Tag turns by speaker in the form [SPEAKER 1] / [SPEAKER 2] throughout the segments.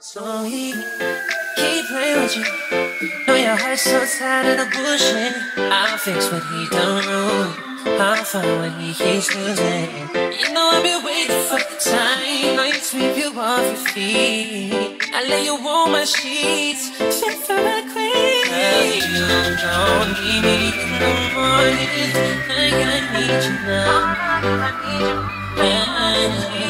[SPEAKER 1] So he keep playing with you. Know your heart's so tired of the bullshit. I'll fix what he done wrong. I'll find what he keeps losing. You know I've been waiting for the time. I sweep you off your feet. I lay you on my sheets. Fit for a queen. Girl, you don't need me in the morning. Like I need you now. I need you.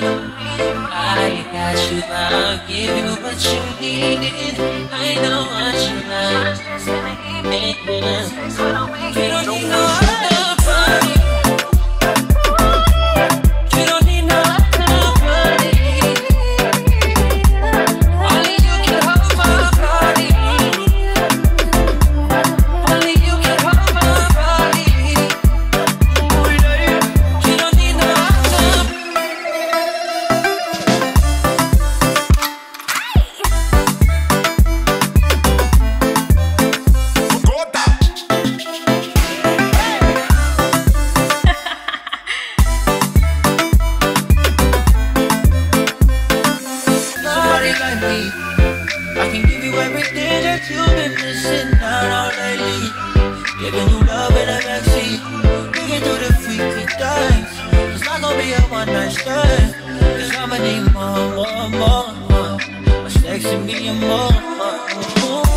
[SPEAKER 1] Got you, I'll give you what you needed. I know what you like. You don't need no Nobody like me. I can give you everything that you've been missing out on lately. Giving you love in a backseat. We can do the freaky things. It's not gonna be a one night stand. Cause I'ma need more, more, more, more. What's next to me and more. Ooh,